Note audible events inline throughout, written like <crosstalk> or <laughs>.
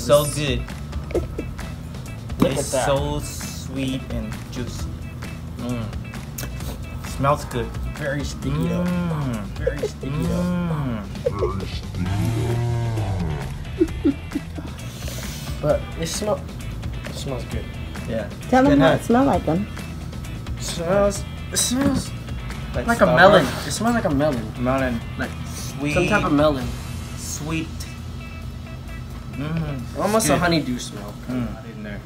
It's so good. <laughs> Look it's at that. so sweet and juicy. Mm. Smells good. Very sticky though. Mm. Very sticky though. Mm. But it smell. It smells good. Yeah. Tell them Good, what huh? it smells like them. It smells. It smells Like, like a melon. It smells like a melon. Melon. Like Sweet. some type of melon. sweet. Mm. Almost a honeydew smell. Mm. in there.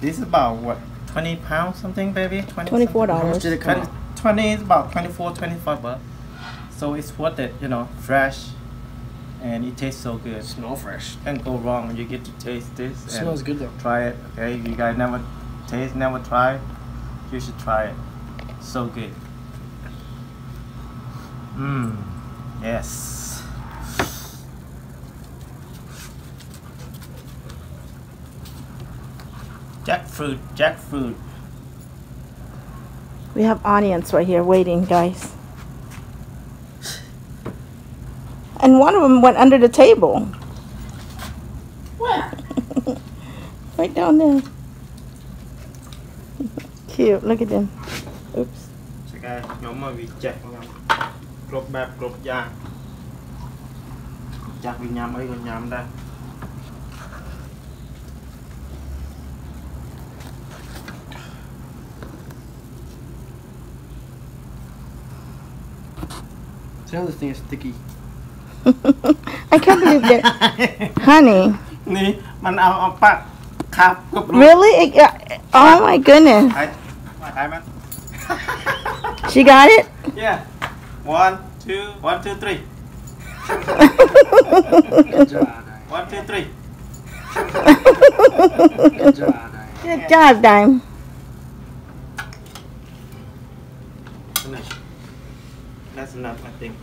This is about what? 20 pounds something, baby? 20 Twenty-four How much dollars. did it come 20, 20 is about 24, 25 bucks. So it's worth it, you know, fresh. And it tastes so good. Smell fresh. Can't go wrong when you get to taste this. It and smells good though. Try it, okay? You guys never taste, never try, you should try it. So good. Mmm. Yes. Jackfruit, jackfruit. We have onions right here waiting, guys. And one of them went under the table. Where? <laughs> Right down there. Cute. Look at them. Oops. ឆ្កែខ្ញុំមកវាចាស់ខ្ញុំគ្រប់បែបគ្រប់យ៉ាងចាស់វាញ៉ាំអីក៏ញ៉ាំដែរ Now this thing is sticky. I can't believe that. <laughs> Honey. Really? It got, oh my goodness. she got it? Yeah. One, two, one, two, three. Good job, Dime. Good job, Dime. That's enough I think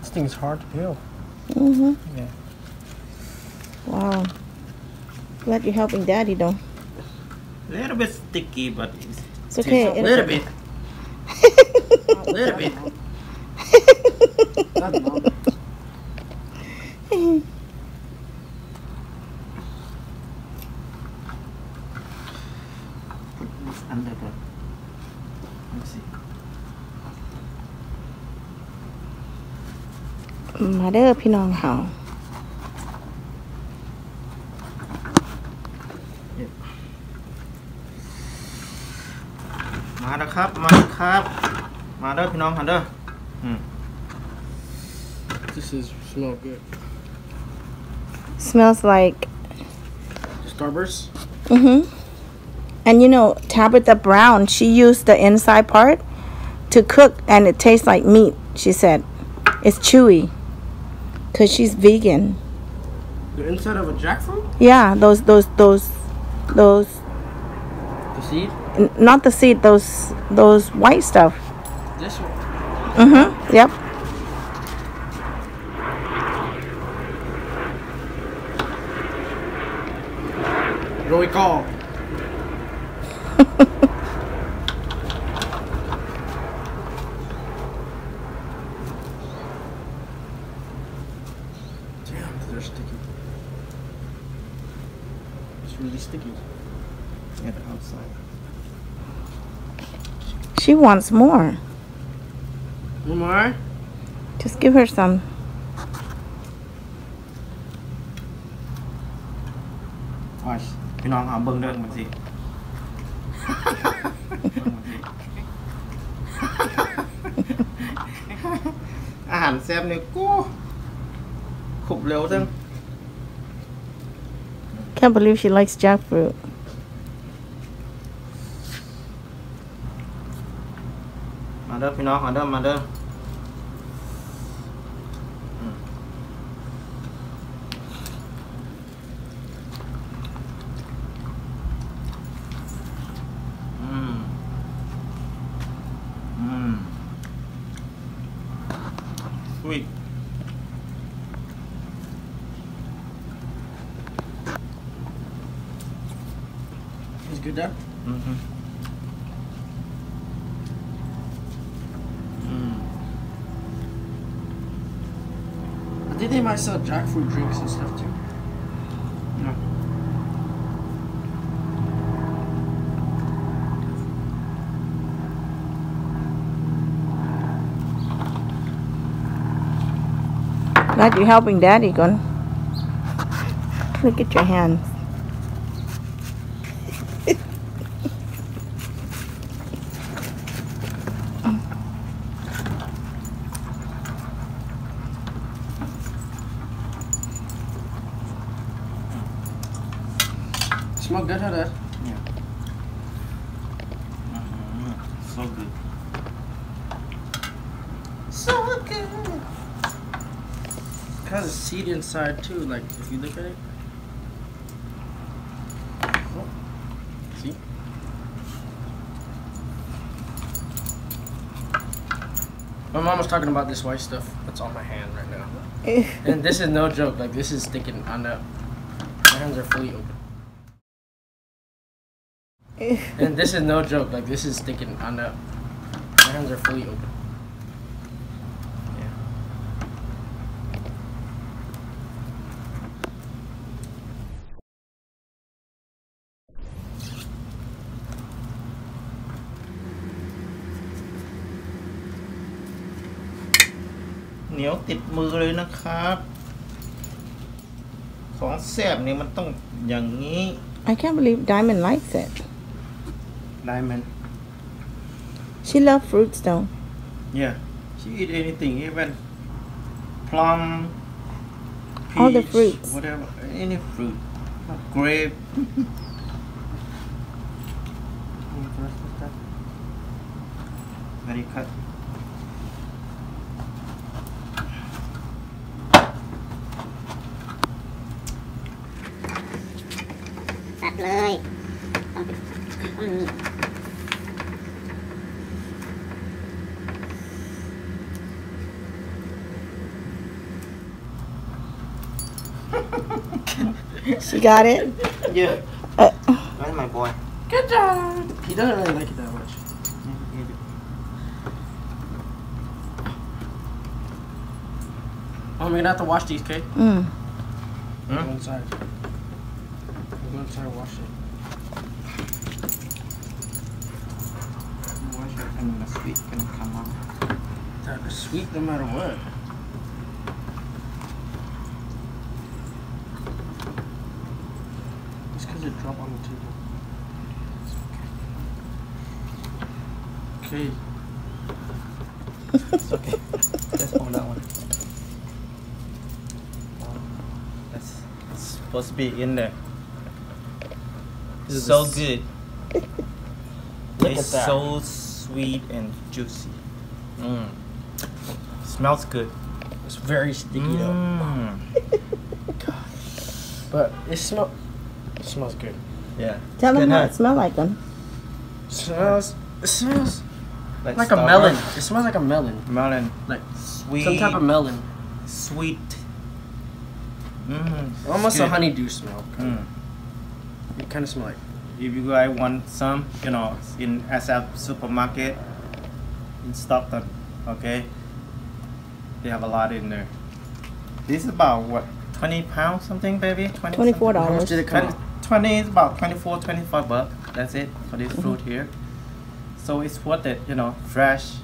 This thing is hard to peel. hmm Yeah. Wow. Glad you're helping Daddy, though. A little bit sticky but it's It's okay. A It'll- little bit. <laughs> A little bit. มาเด้อพี่น้องเขามาแล้วครับ มาครับ มาเด้อพี่น้องฮันเด้ออืม This is smell good. Smells like Starburst. Mm-hmm. And you know, Tabitha Brown, she used the inside part to cook and it tastes like meat, she said. It's chewy. Cause she's vegan. The inside of a jackfruit. Yeah, those those those those The seed. not the seed, those those white stuff. This one. Mm-hmm. Yep. We call? Damn, they're sticky. It's really sticky. Yeah, the outside. She wants more. More. Just give her some. น้องเอาเบิ่งเด้อมันสิ อาหารแซ่บเนี่ยกูขุบเร็วจัง <laughs> Can't believe she likes jackfruit. มาเด้อ Think they might sell jackfruit drinks and stuff too. No. Glad you're helping Daddy, Gun. Look at your hands. Smell good, huh, dad? Mhm. So good. So good. Has a seed inside too. Like if you look at it. Oh, See? My mom was talking about this white stuff that's on my hand right now. <laughs> And this is no joke. Like this is sticking on the. My hands are fully open. And <laughs> this is no joke. Like this is sticking on the. My hands are fully open. Yeah. เหนียวติดมือเลยนะครับ ของแซ่บนี่มันต้องอย่างนี้ I can't believe Diamond likes it. Diamond She loves fruits though. yeah she eat anything even plum All the peach, fruits. whatever any fruit grape Very cut ตัดเลยต้อง She got it. yeah Uh, that's my boy Good job. He doesn't really like it that much. Mom, we're gonna have to wash these, okay? mm. Go inside. Go inside and wash it. Wash it and the sweet can come out That is sweet no matter what. It's because it dropped on the table. It's okay. Okay. It's okay. Just hold that one. That's it's supposed to be in there. This is so the good. Look it's at that. so sweet and juicy. Mm. Smells good. It's very sticky though. Mm. <laughs> But it smell it smells good. Yeah. Tell Good, them how huh? it smells like them. It smells it smells Like, like a melon. It smells like a melon. Melon. Like Sweet. some type of melon. sweet. Mm. Almost Good. a honeydew smell. Mm. It kind of smell like if you guys want some, you know, in SF supermarket in Stockton, okay, they have a lot in there. This is about what, 20 pounds something, baby? 20 Twenty-four how much dollars. did it come 20, is about 24, 25 bucks. That's it for this mm-hmm. fruit here. So it's worth it, you know, fresh,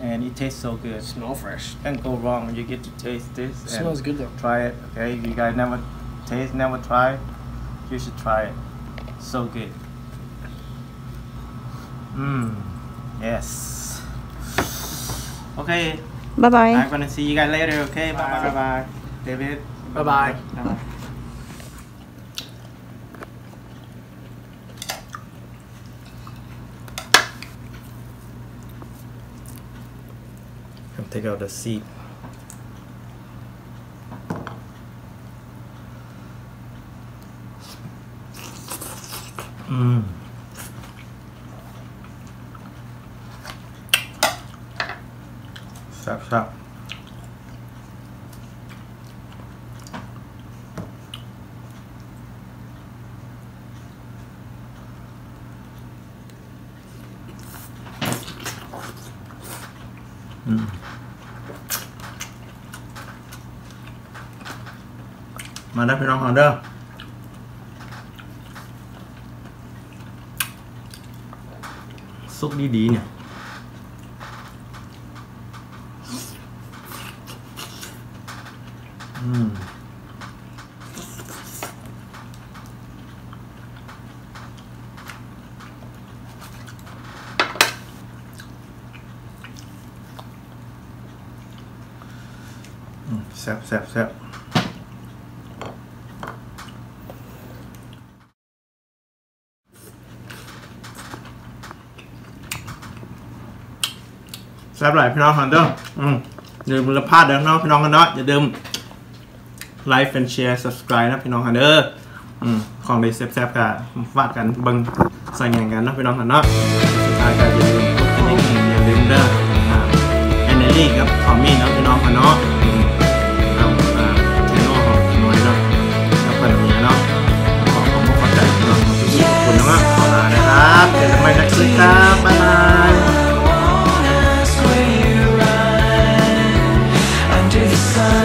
and it tastes so good. Smell fresh. Can't go wrong when you get to taste this. It smells good though. Try it, okay? If you guys never taste, never try, you should try it. So good. Mmm. Yes. Okay. Bye bye. I'm gonna see you guys later. Okay. Bye bye. Bye bye. David. Bye-bye. Bye. Come take out the seed Mmm. Stop, stop. Mm-hmm. มาได้พี่น้องขอเด้อซุกดีๆเนี่ยอืมแซ่บแซ่บแซ่บ แซ่บหลายพี่น้องฮันเดอร์อืมอย่าลืมละพลาดเด้อน้องพี่น้องกันเนาะอย่าลืมไลค์แชร์ subscribe นะพี่น้องฮันเดอร์อืมของได้แซ่บๆกันฟาดกันเบิ่งใส่แข่งกันนะพี่น้องฮันเนาะสุดท้ายก็อย่าลืมกดกระดิ่งอย่าลืมเด้อแอนเนลี่กับทอมมี่นะพี่น้องฮันเนาะอืมเอาอ่าเชนลของน้อยเนาะแล้วก็อย่างนี้เนาะขอขอบคุณขอบใจน้องขอบคุณขอบคุณมากขอลานะครับเจอกันใหม่นคลิปครับบ๊ายบ sun.